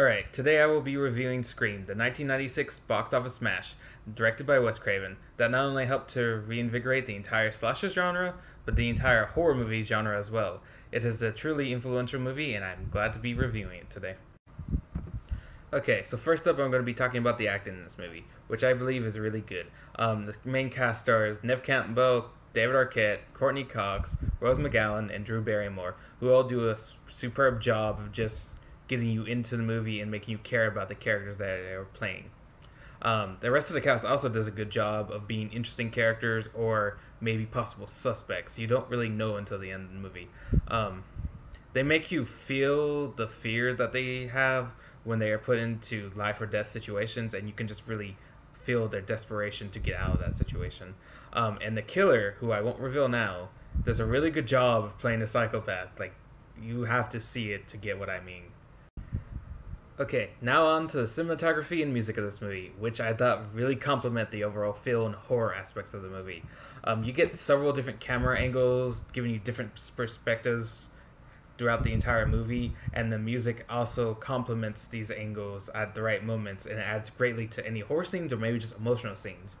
Alright, today I will be reviewing Scream, the 1996 box office smash, directed by Wes Craven, that not only helped to reinvigorate the entire slasher genre, but the entire horror movie genre as well. It is a truly influential movie, and I'm glad to be reviewing it today. Okay, so first up, I'm going to be talking about the acting in this movie, which I believe is really good. Um, the main cast stars Neve Campbell, David Arquette, Courteney Cox, Rose McGowan, and Drew Barrymore, who all do a superb job of just getting you into the movie and making you care about the characters that they are playing. Um, the rest of the cast also does a good job of being interesting characters or maybe possible suspects. You don't really know until the end of the movie. Um, they make you feel the fear that they have when they are put into life or death situations, and you can just really feel their desperation to get out of that situation. Um, and the killer, who I won't reveal now, does a really good job of playing a psychopath. Like, you have to see it to get what I mean. Okay, now on to the cinematography and music of this movie, which I thought really complement the overall feel and horror aspects of the movie. Um, you get several different camera angles, giving you different perspectives throughout the entire movie, and the music also complements these angles at the right moments and adds greatly to any horror scenes or maybe just emotional scenes.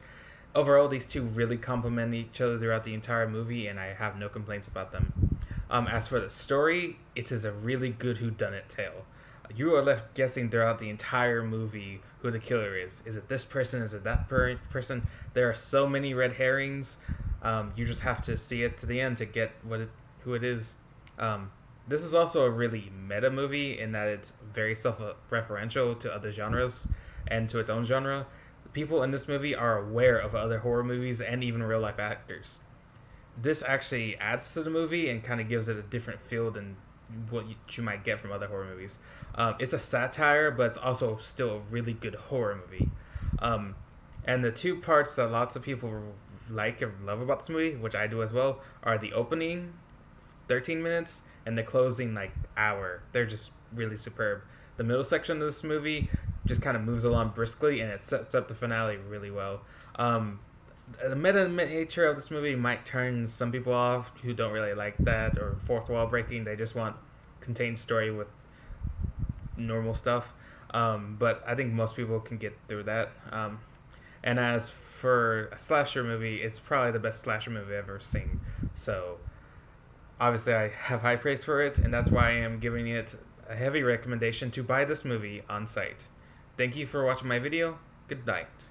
Overall, these two really complement each other throughout the entire movie, and I have no complaints about them. Um, as for the story, it is a really good whodunit tale you are left guessing throughout the entire movie who the killer is. Is it this person? Is it that per- person? There are so many red herrings. Um, you just have to see it to the end to get what it, who it is. Um, this is also a really meta movie in that it's very self-referential to other genres and to its own genre. People in this movie are aware of other horror movies and even real life actors. This actually adds to the movie and kind of gives it a different feel than what you, might get from other horror movies. Um, it's a satire, but it's also still a really good horror movie. Um, and the two parts that lots of people like and love about this movie, which I do as well, are the opening, 13 minutes, and the closing like hour. They're just really superb. The middle section of this movie just kind of moves along briskly, and it sets up the finale really well. Um, the meta nature of this movie might turn some people off who don't really like that or fourth wall breaking. They just want contained story with normal stuff. Um, but I think most people can get through that. Um, and as for a slasher movie, it's probably the best slasher movie I've ever seen. So obviously, I have high praise for it, and that's why I am giving it a heavy recommendation to buy this movie on sight. Thank you for watching my video. Good night.